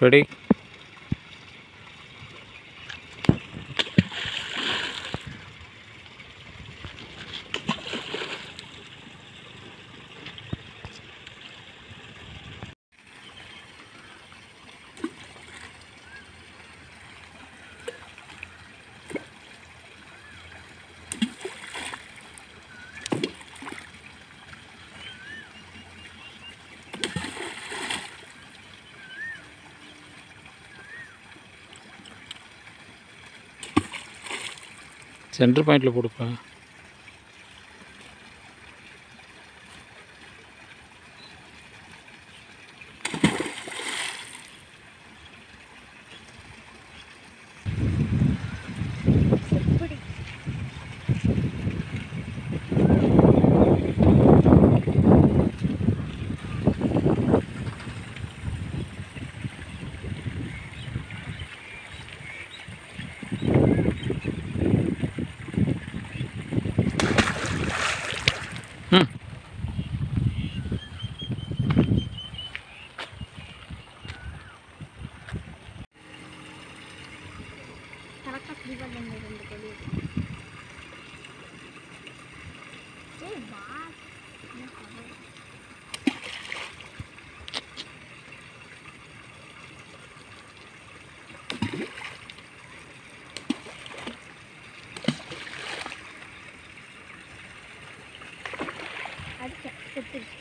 Ready? Centre பாயிண்டில் போடுப்பா うん。அடிச்சேன் செத்துருச்சு.